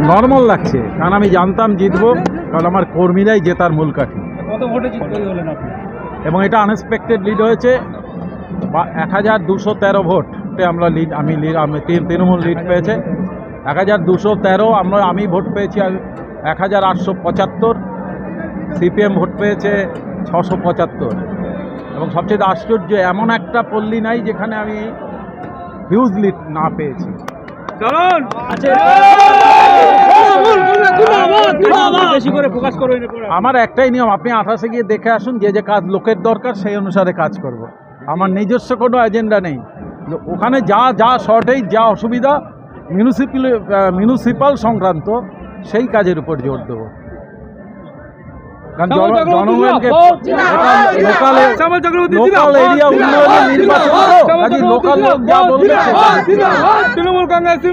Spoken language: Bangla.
নর্মাল লাগছে। কারণ আমি জানতাম জিতবো, কারণ আমার কর্মীরাই জেতার মূল কাঠি। এবং এটা আনএক্সপেক্টেড লিড হয়েছে। বা এক হাজার দুশো তেরো ভোটে আমরা লিড আমি লিড আমি তৃণ- তৃণমূল লিড পেয়েছে। এক হাজার দুশো তেরো আমরা আমি ভোট পেয়েছি এক হাজার আটশো পঁচাত্তর। সিপিএম ভোট পেয়েছে ছশো পঁচাত্তর। এবং সবচেয়ে আশ্চর্য এমন একটা পল্লী নাই যেখানে আমি হিউজ লিড না পেয়েছি। করে ফোকাস করো আমার একটাই নিয়ম আপনি আঠাশে গিয়ে দেখে আসুন যে যে কাজ লোকের দরকার সেই অনুসারে কাজ করব। আমার নিজস্ব কোনো এজেন্ডা নেই। ওখানে যা যা শর্টেজ যা অসুবিধা মিউনিসিপ্যাল মিউনিসিপাল সংক্রান্ত সেই কাজের উপর জোর দেবো। তৃণমূল কংগ্রেস